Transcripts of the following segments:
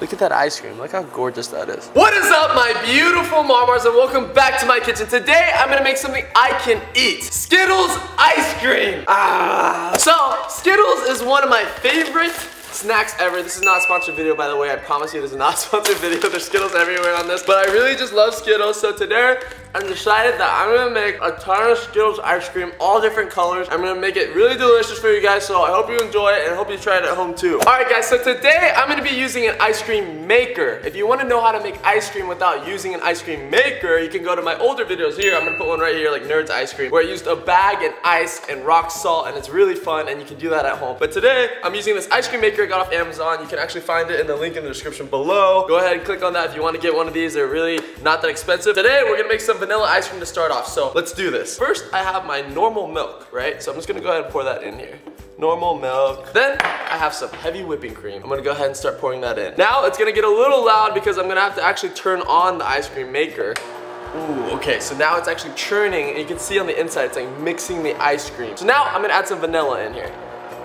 Look at that ice cream. Look how gorgeous that is. What is up, my beautiful Marmars, and welcome back to my kitchen. Today, I'm gonna make something I can eat. Skittles ice cream. Ah. So, Skittles is one of my favorite snacks ever. This is not a sponsored video, by the way. I promise you this is not a sponsored video. There's Skittles everywhere on this. But I really just love Skittles. So today, I decided that I'm gonna make a ton of Skittles ice cream, all different colors. I'm gonna make it really delicious for you guys, so I hope you enjoy it and hope you try it at home too. All right guys, so today I'm gonna be using an ice cream maker. If you wanna know how to make ice cream without using an ice cream maker, you can go to my older videos here. I'm gonna put one right here, like Nerds Ice Cream, where I used a bag and ice and rock salt, and it's really fun, and you can do that at home. But today, I'm using this ice cream maker I got off Amazon. You can actually find it in the link in the description below. Go ahead and click on that if you wanna get one of these. They're really not that expensive. Today, we're gonna make some vanilla ice cream to start start off, so let's do this. First, I have my normal milk, right? So I'm just gonna go ahead and pour that in here. Normal milk. Then I have some heavy whipping cream. I'm gonna go ahead and start pouring that in. Now it's gonna get a little loud because I'm gonna have to actually turn on the ice cream maker. Ooh, okay, so now it's actually churning and you can see on the inside it's like mixing the ice cream. So now I'm gonna add some vanilla in here.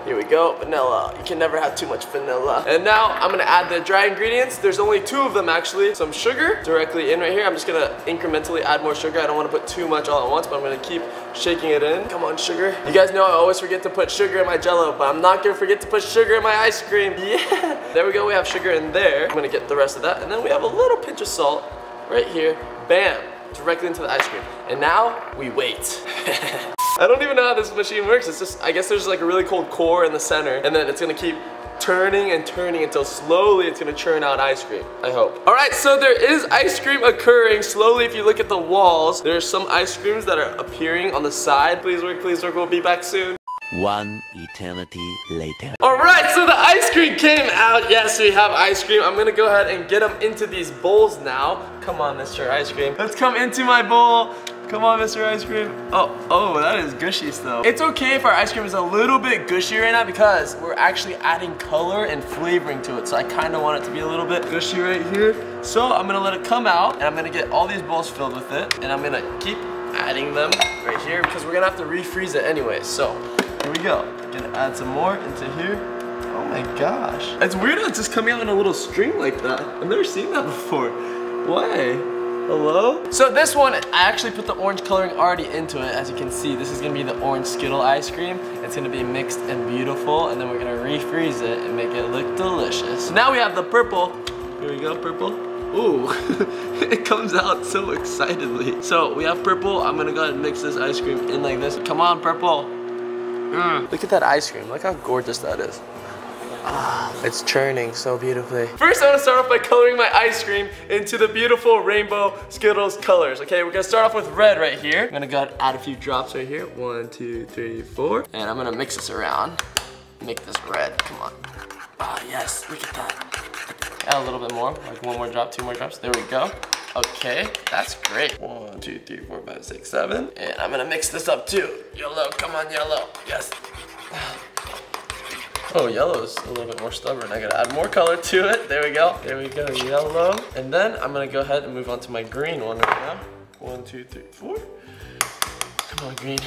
Here we go, vanilla. You can never have too much vanilla. And now I'm gonna add the dry ingredients. There's only two of them actually. Some sugar directly in right here. I'm just gonna incrementally add more sugar. I don't wanna put too much all at once, but I'm gonna keep shaking it in. Come on, sugar. You guys know I always forget to put sugar in my jello, but I'm not gonna forget to put sugar in my ice cream. Yeah. There we go, we have sugar in there. I'm gonna get the rest of that. And then we have a little pinch of salt right here. Bam, directly into the ice cream. And now we wait. I don't even know how this machine works. It's just, I guess there's like a really cold core in the center and then it's gonna keep turning and turning until slowly it's gonna churn out ice cream, I hope. All right, so there is ice cream occurring slowly if you look at the walls. There's some ice creams that are appearing on the side. Please work, please work, we'll be back soon. One eternity later. All right, so the ice cream came out. Yes, we have ice cream. I'm gonna go ahead and get them into these bowls now. Come on, Mr. Ice Cream. Let's come into my bowl. Come on, Mr. Ice Cream. Oh, oh, that is gushy still. It's okay if our ice cream is a little bit gushy right now because we're actually adding color and flavoring to it. So I kind of want it to be a little bit gushy right here. So I'm gonna let it come out and I'm gonna get all these bowls filled with it and I'm gonna keep adding them right here because we're gonna have to refreeze it anyway. So here we go. Gonna add some more into here. Oh my gosh. It's weird that it's just coming out in a little string like that. I've never seen that before. Why? Hello? So this one, I actually put the orange coloring already into it. As you can see, this is gonna be the orange Skittle ice cream. It's gonna be mixed and beautiful, and then we're gonna refreeze it and make it look delicious. Now we have the purple. Here we go, purple. Ooh, it comes out so excitedly. So we have purple. I'm gonna go ahead and mix this ice cream in like this. Come on, purple. Mm. Look at that ice cream. Look how gorgeous that is. Ah, it's churning so beautifully. First, I'm gonna start off by coloring my ice cream into the beautiful rainbow Skittles colors. Okay, we're gonna start off with red right here. I'm gonna go add a few drops right here. One, two, three, four. And I'm gonna mix this around. Make this red, come on. Ah, oh, yes, look at that. Add a little bit more, like one more drop, two more drops. There we go. Okay, that's great. One, two, three, four, five, six, seven. And I'm gonna mix this up too. Yellow, come on, yellow. Yes. Oh, yellow's a little bit more stubborn. I gotta add more color to it. There we go. There we go, yellow. And then I'm gonna go ahead and move on to my green one right now. One, two, three, four. Come on, green.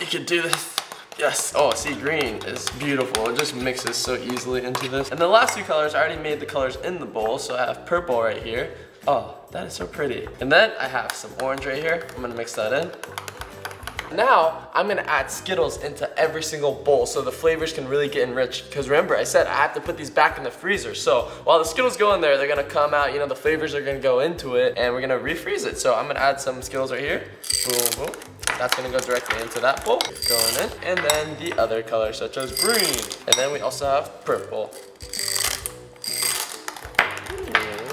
You can do this. Yes, oh, see, green is beautiful. It just mixes so easily into this. And the last two colors, I already made the colors in the bowl, so I have purple right here. Oh, that is so pretty. And then I have some orange right here. I'm gonna mix that in. Now, I'm gonna add Skittles into every single bowl so the flavors can really get enriched. Because remember, I said I have to put these back in the freezer. So while the Skittles go in there, they're gonna come out, you know, the flavors are gonna go into it and we're gonna refreeze it. So I'm gonna add some Skittles right here. Boom, boom. That's gonna go directly into that bowl. Going in. And then the other color, such as green. And then we also have purple.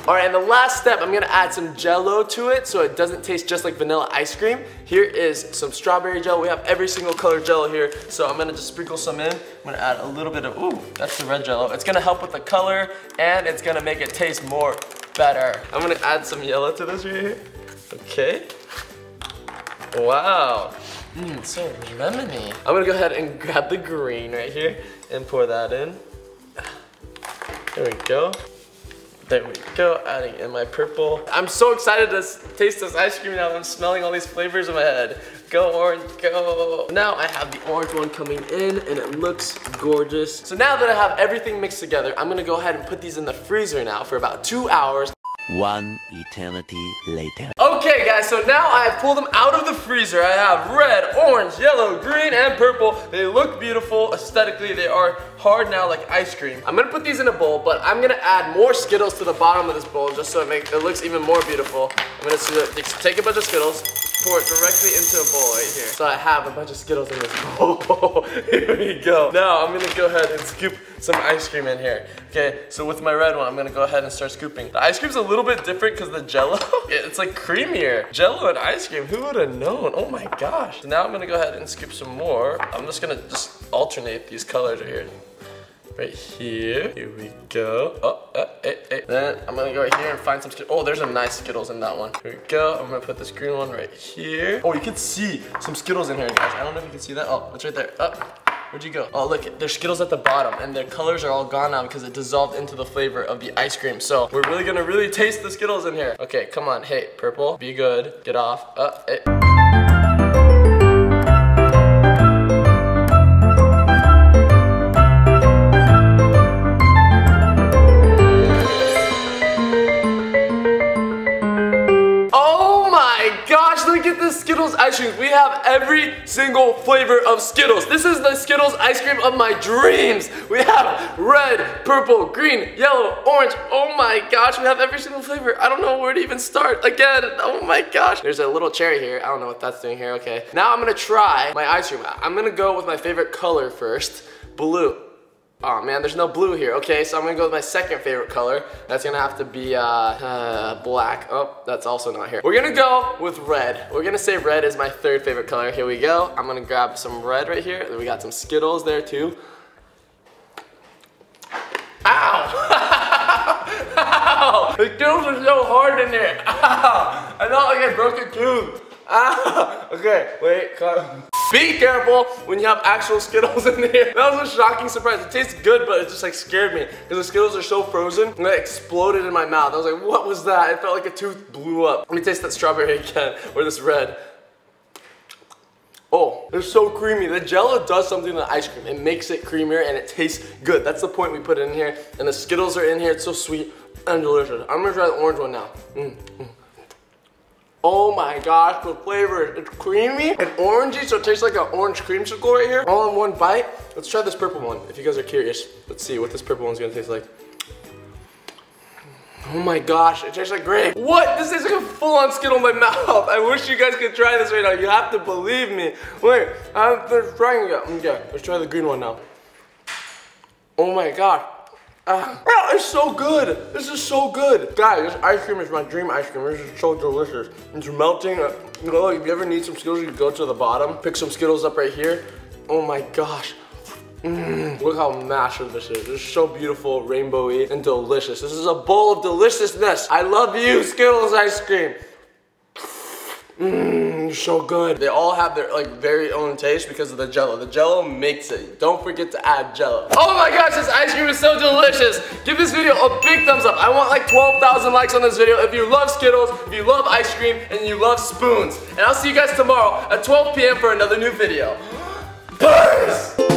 All right, and the last step, I'm gonna add some Jello to it so it doesn't taste just like vanilla ice cream. Here is some strawberry Jello. We have every single color Jello here, so I'm gonna just sprinkle some in. I'm gonna add a little bit of, ooh, that's the red Jello. It's gonna help with the color, and it's gonna make it taste more better. I'm gonna add some yellow to this right here. Okay. Wow. Mmm, so lemony. I'm gonna go ahead and grab the green right here and pour that in. There we go. There we go, adding in my purple. I'm so excited to taste this ice cream now. I'm smelling all these flavors in my head. Go orange, go. Now I have the orange one coming in and it looks gorgeous. So now that I have everything mixed together, I'm gonna go ahead and put these in the freezer now for about two hours. One eternity later. Okay guys, so now I have pulled them out of the freezer. I have red, orange, yellow, green, and purple. They look beautiful. Aesthetically, they are hard now like ice cream. I'm gonna put these in a bowl, but I'm gonna add more Skittles to the bottom of this bowl just so it makes it looks even more beautiful. I'm gonna take a bunch of Skittles, pour it directly into a bowl right here. So I have a bunch of Skittles in this bowl. here we go. Now I'm gonna go ahead and scoop some ice cream in here. Okay, so with my red one, I'm gonna go ahead and start scooping. The ice cream's a little bit different because the jello, it's like creamier. Jello and ice cream, who would have known? Oh my gosh. Now I'm gonna go ahead and scoop some more. I'm just gonna just alternate these colors right here right here. Here we go. Oh, uh, eh, eh. Then I'm gonna go right here and find some Skittles. Oh, there's some nice Skittles in that one. Here we go. I'm gonna put this green one right here. Oh, you can see some Skittles in here, guys. I don't know if you can see that. Oh, it's right there. Oh. Where'd you go? Oh, look, there's Skittles at the bottom, and their colors are all gone now because it dissolved into the flavor of the ice cream. So we're really gonna really taste the Skittles in here. Okay, come on. Hey, purple, be good. Get off. Uh, hey. Skittles ice cream. We have every single flavor of Skittles. This is the Skittles ice cream of my dreams. We have red, purple, green, yellow, orange. Oh my gosh, we have every single flavor. I don't know where to even start. Again, oh my gosh. There's a little cherry here. I don't know what that's doing here. Okay. Now I'm gonna try my ice cream. I'm gonna go with my favorite color first, blue. Oh man, there's no blue here. Okay, so I'm gonna go with my second favorite color. That's gonna have to be uh, uh, black. Oh, that's also not here. We're gonna go with red. We're gonna say red is my third favorite color. Here we go. I'm gonna grab some red right here. Then we got some Skittles there too. Ow! Ow! The Skittles are so hard in there. Ow! I thought like I broke a tooth. Ow! Okay, wait, come. Be careful when you have actual Skittles in there. That was a shocking surprise. It tastes good, but it just like scared me because the Skittles are so frozen and it exploded in my mouth. I was like, what was that? It felt like a tooth blew up. Let me taste that strawberry again, or this red. Oh, they're so creamy. The jello does something to the ice cream. It makes it creamier and it tastes good. That's the point we put in here. And the Skittles are in here. It's so sweet and delicious. I'm gonna try the orange one now. Mm, mm. Oh my gosh, the flavor, it's creamy and orangey, so it tastes like an orange creamsicle right here, all in one bite. Let's try this purple one, if you guys are curious. Let's see what this purple one's gonna taste like. Oh my gosh, it tastes like grape. What? This tastes like a full-on Skittle in my mouth. I wish you guys could try this right now. You have to believe me. Wait, I'm trying it. Okay, let's try the green one now. Oh my gosh. Uh, it's so good. This is so good. Guys, this ice cream is my dream ice cream. This is so delicious. It's melting. You know, if you ever need some Skittles, you can go to the bottom, pick some Skittles up right here. Oh my gosh. Mm, look how massive this is. This is so beautiful, rainbowy, and delicious. This is a bowl of deliciousness. I love you, Skittles ice cream. Mmm, so good. They all have their like very own taste because of the jello. The jello makes it. Don't forget to add jello. Oh my gosh, this ice cream is so delicious. Give this video a big thumbs up. I want like 12,000 likes on this video if you love Skittles, if you love ice cream, and you love spoons. And I'll see you guys tomorrow at 12 p.m. for another new video. Peace!